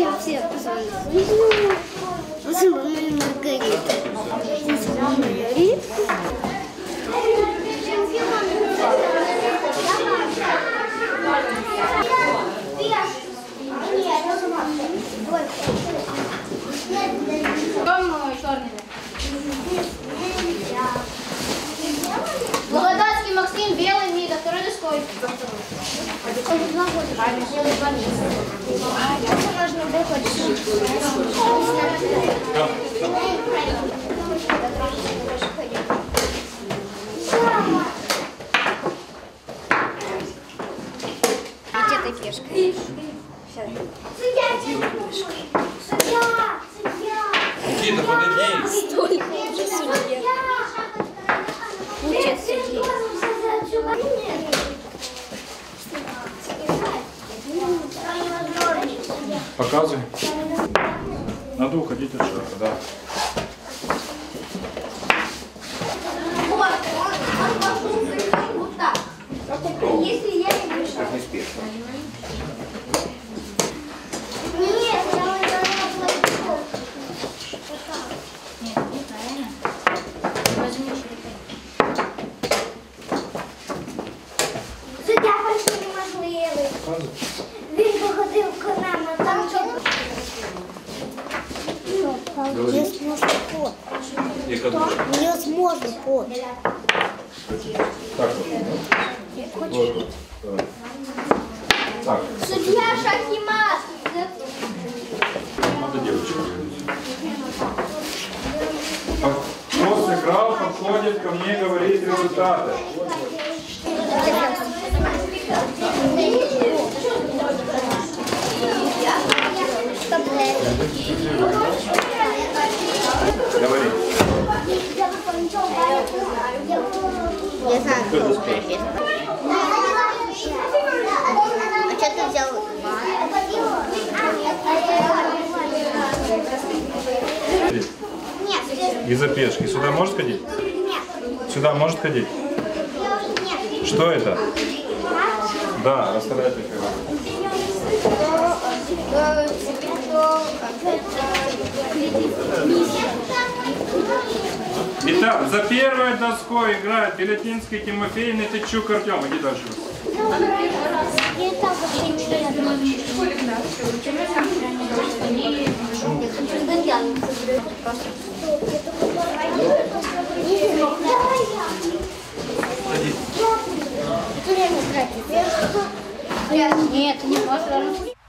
Все, все позвонили. Позвонили Маргарита. Позвонили. Володарский Максим, белый МИДа, второй доской. Белый два месяца. Можно выходить. Ведь этой пешкой. Никита, подойди. Столько уже судья. Показывай. Надо уходить от шага, да. Если я не вышла. Так не спешно. Нет, я должна была Нет, Невозможно ход. И кадушка. Невозможно ход. Так вот. Вот, вот. Давай. Так, Судья Шахимас. надо девочку. Кто сыграл, подходит ко мне, говорит результаты. Говори. Я знаю, кто успехи. А что ты взял? Нет, И за пешки. Сюда может ходить? Сюда может ходить? Что это? Да, расставляй такое. За первой доской играет Билетинский Тимофей Нетычук Артем. Иди дальше. Нет, не можно.